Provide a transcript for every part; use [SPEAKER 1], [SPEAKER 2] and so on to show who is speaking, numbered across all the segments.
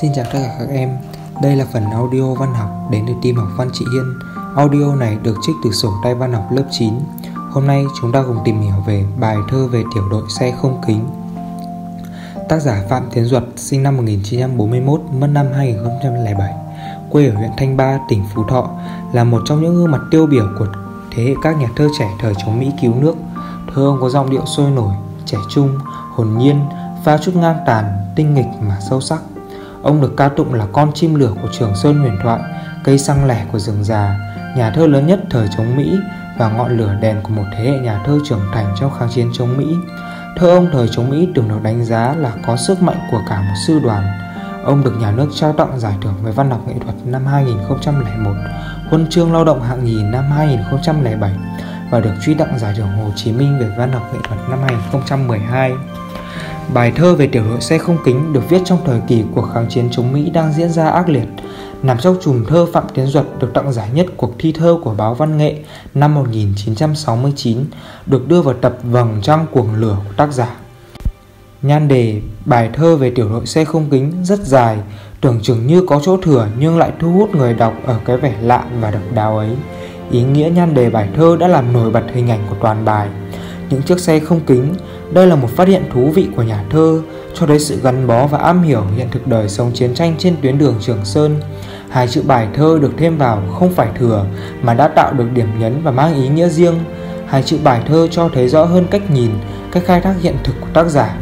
[SPEAKER 1] Xin chào tất cả các em, đây là phần audio văn học đến từ team học văn chị Hiên. Audio này được trích từ sổ tay văn học lớp 9. Hôm nay chúng ta cùng tìm hiểu về bài thơ về tiểu đội xe không kính. Tác giả Phạm Tiến Duật sinh năm 1941, mất năm 2007, quê ở huyện Thanh Ba, tỉnh Phú Thọ, là một trong những gương mặt tiêu biểu của thế hệ các nhà thơ trẻ thời chống Mỹ cứu nước. Thơ ông có giọng điệu sôi nổi, trẻ trung, hồn nhiên, pha chút ngang tàn, tinh nghịch mà sâu sắc. Ông được ca tụng là con chim lửa của Trường Sơn huyền thoại, cây xăng lẻ của rừng già, nhà thơ lớn nhất thời chống Mỹ và ngọn lửa đèn của một thế hệ nhà thơ trưởng thành trong kháng chiến chống Mỹ. Thơ ông thời chống Mỹ từng được đánh giá là có sức mạnh của cả một sư đoàn. Ông được nhà nước trao tặng giải thưởng về văn học nghệ thuật năm 2001, huân chương lao động hạng nhì năm 2007 và được truy tặng giải thưởng Hồ Chí Minh về văn học nghệ thuật năm 2012. Bài thơ về tiểu đội xe không kính được viết trong thời kỳ cuộc kháng chiến chống Mỹ đang diễn ra ác liệt. Nằm trong chùm thơ Phạm Tiến Duật được tặng giải nhất cuộc thi thơ của báo Văn nghệ năm 1969, được đưa vào tập Vầng trăng cuồng lửa của tác giả. Nhan đề bài thơ về tiểu đội xe không kính rất dài, tưởng chừng như có chỗ thừa nhưng lại thu hút người đọc ở cái vẻ lạ và độc đáo ấy. Ý nghĩa nhan đề bài thơ đã làm nổi bật hình ảnh của toàn bài. Những chiếc xe không kính, đây là một phát hiện thú vị của nhà thơ, cho thấy sự gắn bó và am hiểu hiện thực đời sống chiến tranh trên tuyến đường Trường Sơn. Hai chữ bài thơ được thêm vào không phải thừa mà đã tạo được điểm nhấn và mang ý nghĩa riêng. Hai chữ bài thơ cho thấy rõ hơn cách nhìn, cách khai thác hiện thực của tác giả.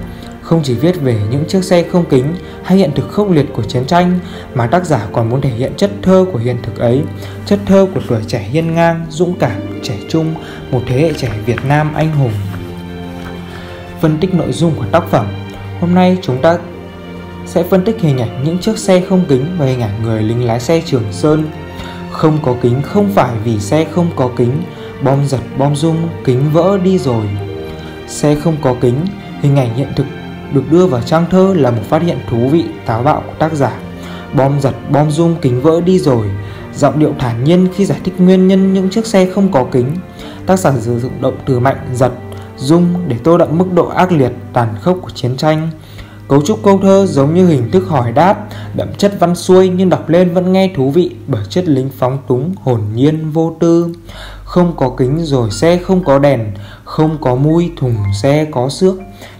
[SPEAKER 1] Không chỉ viết về những chiếc xe không kính hay hiện thực khốc liệt của chiến tranh mà tác giả còn muốn thể hiện chất thơ của hiện thực ấy, chất thơ của tuổi trẻ hiên ngang, dũng cảm, trẻ trung, một thế hệ trẻ Việt Nam anh hùng phân tích nội dung của tác phẩm. Hôm nay chúng ta sẽ phân tích hình ảnh những chiếc xe không kính và hình ảnh người lính lái xe Trường Sơn. Không có kính không phải vì xe không có kính, bom giật bom rung, kính vỡ đi rồi. Xe không có kính, hình ảnh hiện thực được đưa vào trang thơ là một phát hiện thú vị, táo bạo của tác giả. Bom giật, bom rung, kính vỡ đi rồi. Giọng điệu thản nhiên khi giải thích nguyên nhân những chiếc xe không có kính. Tác giả sử dụng động từ mạnh, giật, rung để tô đậm mức độ ác liệt, tàn khốc của chiến tranh. Cấu trúc câu thơ giống như hình thức hỏi đáp, đậm chất văn xuôi nhưng đọc lên vẫn nghe thú vị bởi chất lính phóng túng, hồn nhiên, vô tư. Không có kính rồi xe không có đèn, không có mui, thùng xe có xước.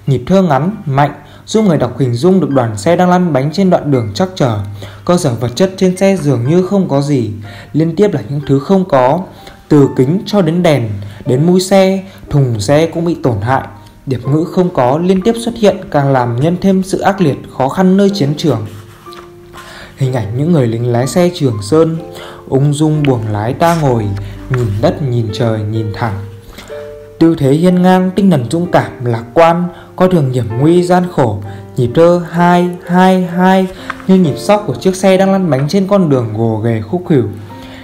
[SPEAKER 1] Nhịp thơ ngắn, mạnh, giúp người đọc hình dung được đoàn xe đang lăn bánh trên đoạn đường chắc trở. Cơ sở vật chất trên xe dường như không có gì, liên tiếp là những thứ không có, từ kính cho đến đèn, đến mũi xe, thùng xe cũng bị tổn hại. Điệp ngữ không có liên tiếp xuất hiện càng làm nhân thêm sự ác liệt khó khăn nơi chiến trường. Hình ảnh những người lính lái xe Trường Sơn, ung dung buồng lái ta ngồi, nhìn đất nhìn trời nhìn thẳng. Tư thế hiên ngang, tinh thần dũng cảm, lạc quan, có thường hiểm nguy gian khổ, nhịp thơ hai hai hai như nhịp sóc của chiếc xe đang lăn bánh trên con đường gồ ghề khúc khỉu.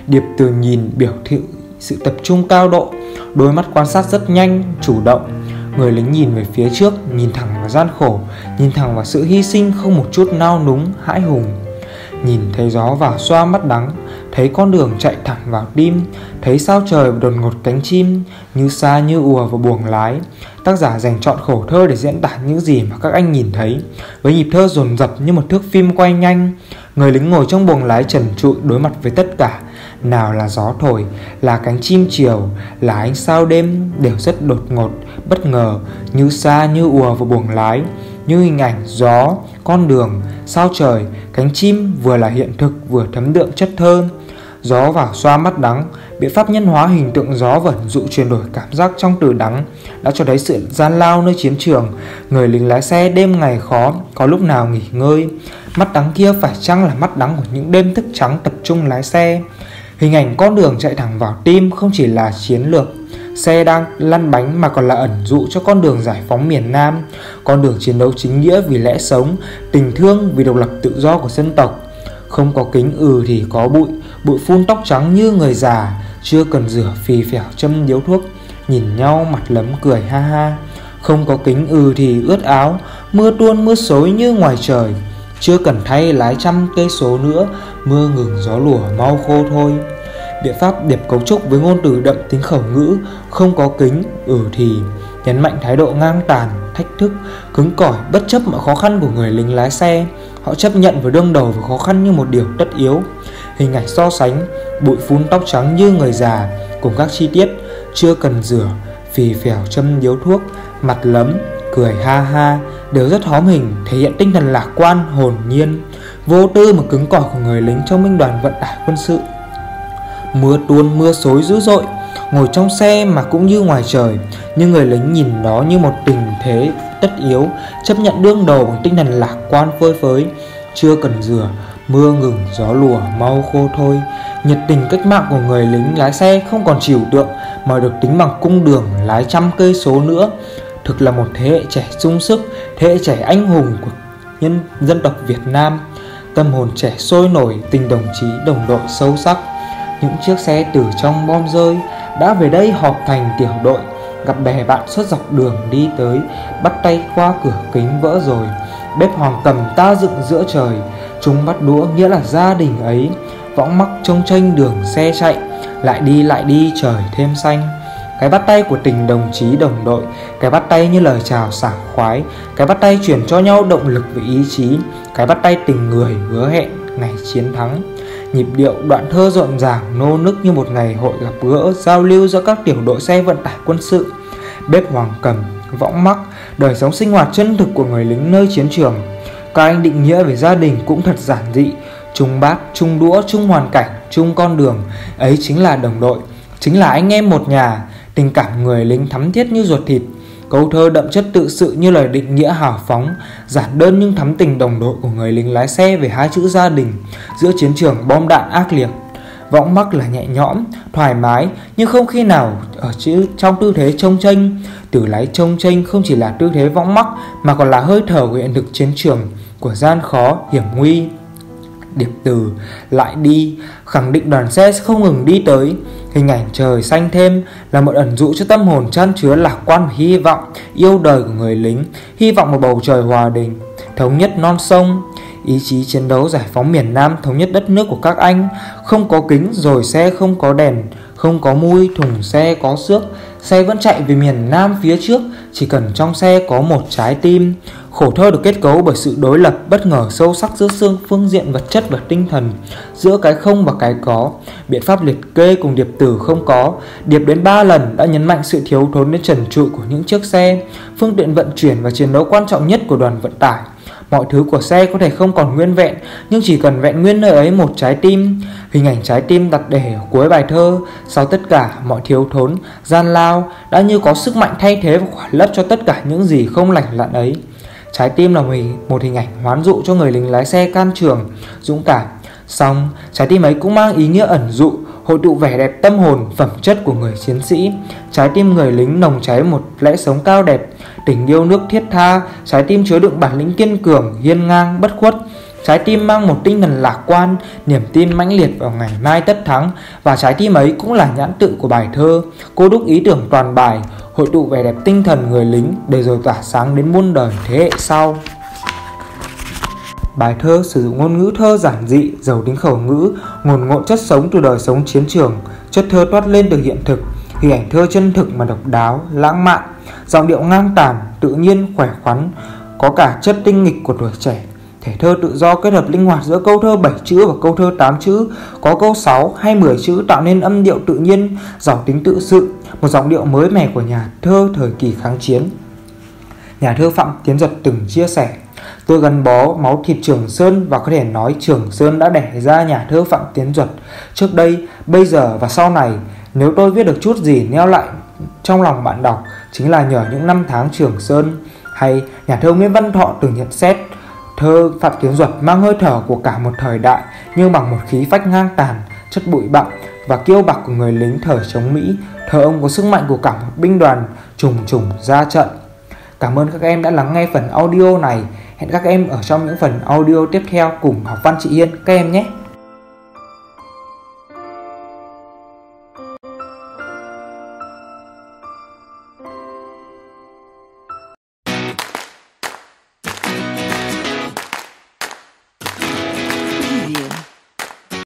[SPEAKER 1] Điệp từ nhìn biểu thị sự tập trung cao độ, đôi mắt quan sát rất nhanh, chủ động. Người lính nhìn về phía trước, nhìn thẳng vào gian khổ, nhìn thẳng vào sự hy sinh không một chút nao núng, hãi hùng. Nhìn thấy gió và xoa mắt đắng, thấy con đường chạy thẳng vào tim, thấy sao trời đột ngột cánh chim, như xa như ùa vào buồng lái. Tác giả dành chọn khổ thơ để diễn tả những gì mà các anh nhìn thấy, với nhịp thơ dồn dập như một thước phim quay nhanh. Người lính ngồi trong buồng lái trần trụi đối mặt với tất cả, nào là gió thổi, là cánh chim chiều, là ánh sao đêm đều rất đột ngột, bất ngờ, như xa như ùa vào buồng lái, như hình ảnh gió, con đường, sao trời, cánh chim vừa là hiện thực vừa thấm đượm chất thơ. Gió vào xoa mắt đắng, biện pháp nhân hóa hình tượng gió vẫn dụ chuyển đổi cảm giác trong từ đắng đã cho thấy sự gian lao nơi chiến trường. Người lính lái xe đêm ngày khó, có lúc nào nghỉ ngơi. Mắt đắng kia phải chăng là mắt đắng của những đêm thức trắng tập trung lái xe. Hình ảnh con đường chạy thẳng vào tim không chỉ là chiến lược xe đang lăn bánh mà còn là ẩn dụ cho con đường giải phóng miền Nam, con đường chiến đấu chính nghĩa vì lẽ sống, tình thương vì độc lập tự do của dân tộc. Không có kính ừ thì có bụi, bụi phun tóc trắng như người già, chưa cần rửa phì phèo châm điếu thuốc, nhìn nhau mặt lấm cười ha ha. Không có kính ừ thì ướt áo, mưa tuôn mưa xối như ngoài trời, chưa cần thay lái trăm cây số nữa, mưa ngừng gió lùa mau khô thôi. Biện pháp điệp cấu trúc với ngôn từ đậm tính khẩu ngữ, không có kính, ừ thì, nhấn mạnh thái độ ngang tàn, thách thức, cứng cỏi bất chấp mọi khó khăn của người lính lái xe, Họ chấp nhận và đương đầu với khó khăn như một điều tất yếu. Hình ảnh so sánh Bụi phun tóc trắng như người già Cùng các chi tiết Chưa cần rửa Phì phèo châm điếu thuốc Mặt lấm Cười ha ha Đều rất hóm hình Thể hiện tinh thần lạc quan Hồn nhiên. Vô tư mà cứng cỏi của người lính trong binh đoàn vận tải quân sự. Mưa tuôn mưa xối dữ dội, Ngồi trong xe mà cũng như ngoài trời. Nhưng người lính nhìn nó như một tình thế tất yếu, Chấp nhận đương đầu bằng tinh thần lạc quan phơi phới. Chưa cần rửa, Mưa ngừng, gió lùa, mau khô thôi. Nhiệt tình cách mạng của người lính lái xe không còn chịu tượng Mà được tính bằng cung đường lái trăm cây số nữa. Thực là một thế hệ trẻ sung sức, Thế hệ trẻ anh hùng của nhân dân tộc Việt Nam. Tâm hồn trẻ sôi nổi, tình đồng chí, đồng đội sâu sắc. Những chiếc xe từ trong bom rơi Đã về đây họp thành tiểu đội, Gặp bè bạn suốt dọc đường đi tới, Bắt tay qua cửa kính vỡ rồi. Bếp hoàng cầm ta dựng giữa trời, Chúng bắt đũa nghĩa là gia đình ấy. Võng mắc trông tranh đường xe chạy, Lại đi lại đi trời thêm xanh. Cái bắt tay của tình đồng chí đồng đội, Cái bắt tay như lời chào sảng khoái, Cái bắt tay chuyển cho nhau động lực và ý chí, Cái bắt tay tình người hứa hẹn ngày chiến thắng. Nhịp điệu đoạn thơ rộn ràng nô nức như một ngày hội gặp gỡ Giao lưu giữa các tiểu đội xe vận tải quân sự. Bếp hoàng cầm, võng mắc Đời sống sinh hoạt chân thực của người lính nơi chiến trường. Các anh định nghĩa về gia đình cũng thật giản dị. Chung bát, chung đũa, chung hoàn cảnh, chung con đường Ấy chính là đồng đội Chính là anh em một nhà. Tình cảm người lính thắm thiết như ruột thịt. Câu thơ đậm chất tự sự như lời định nghĩa hào phóng Giản đơn nhưng thắm tình đồng đội của người lính lái xe về hai chữ gia đình Giữa chiến trường bom đạn ác liệt Võng mắc là nhẹ nhõm, thoải mái Nhưng không khi nào ở chữ trong tư thế trông tranh Từ lái trông tranh không chỉ là tư thế võng mắc Mà còn là hơi thở của hiện thực chiến trường của gian khó, hiểm nguy. Điệp từ lại đi, khẳng định đoàn xe sẽ không ngừng đi tới. Hình ảnh trời xanh thêm là một ẩn dụ cho tâm hồn chan chứa lạc quan và hy vọng, yêu đời của người lính, hy vọng một bầu trời hòa bình, thống nhất non sông. Ý chí chiến đấu giải phóng miền Nam thống nhất đất nước của các anh Không có kính rồi xe không có đèn Không có mui thùng xe có xước Xe vẫn chạy về miền Nam phía trước Chỉ cần trong xe có một trái tim Khổ thơ được kết cấu bởi sự đối lập bất ngờ sâu sắc giữa xương phương diện vật chất và tinh thần, giữa cái không và cái có. Biện pháp liệt kê cùng điệp tử không có, điệp đến 3 lần đã nhấn mạnh sự thiếu thốn đến trần trụi của những chiếc xe, phương tiện vận chuyển và chiến đấu quan trọng nhất của đoàn vận tải. Mọi thứ của xe có thể không còn nguyên vẹn, nhưng chỉ cần vẹn nguyên nơi ấy một trái tim. Hình ảnh trái tim đặt để ở cuối bài thơ, sau tất cả mọi thiếu thốn, gian lao đã như có sức mạnh thay thế và khỏa lấp cho tất cả những gì không lành lặn ấy. Trái tim là một hình ảnh hoán dụ cho người lính lái xe can trường, dũng cảm. Xong, trái tim ấy cũng mang ý nghĩa ẩn dụ, hội tụ vẻ đẹp tâm hồn, phẩm chất của người chiến sĩ. Trái tim người lính nồng cháy một lẽ sống cao đẹp, tình yêu nước thiết tha, trái tim chứa đựng bản lĩnh kiên cường, hiên ngang, bất khuất. Trái tim mang một tinh thần lạc quan, niềm tin mãnh liệt vào ngày mai tất thắng và trái tim ấy cũng là nhãn tự của bài thơ. Cô đúc ý tưởng toàn bài, hội tụ vẻ đẹp tinh thần người lính để rồi tỏa sáng đến muôn đời thế hệ sau. Bài thơ sử dụng ngôn ngữ thơ giản dị, giàu tính khẩu ngữ, nguồn ngộn chất sống từ đời sống chiến trường, chất thơ toát lên từ hiện thực, hình ảnh thơ chân thực mà độc đáo, lãng mạn, giọng điệu ngang tàn, tự nhiên, khỏe khoắn, có cả chất tinh nghịch của tuổi trẻ. Thể thơ tự do kết hợp linh hoạt giữa câu thơ 7 chữ và câu thơ 8 chữ, có câu 6 hay 10 chữ tạo nên âm điệu tự nhiên, giàu tính tự sự, một giọng điệu mới mẻ của nhà thơ thời kỳ kháng chiến. Nhà thơ Phạm Tiến Duật từng chia sẻ, tôi gắn bó máu thịt Trường Sơn và có thể nói Trường Sơn đã đẻ ra nhà thơ Phạm Tiến Duật. Trước đây, bây giờ và sau này, nếu tôi viết được chút gì neo lại trong lòng bạn đọc chính là nhờ những năm tháng Trường Sơn hay nhà thơ Nguyễn Văn Thọ từng nhận xét Thơ Phạm Tiến Duật mang hơi thở của cả một thời đại nhưng bằng một khí phách ngang tàn, chất bụi bặm và kiêu bạc của người lính thời chống Mỹ. Thơ ông có sức mạnh của cả một binh đoàn trùng trùng ra trận. Cảm ơn các em đã lắng nghe phần audio này. Hẹn các em ở trong những phần audio tiếp theo cùng học văn chị Hiên các em nhé.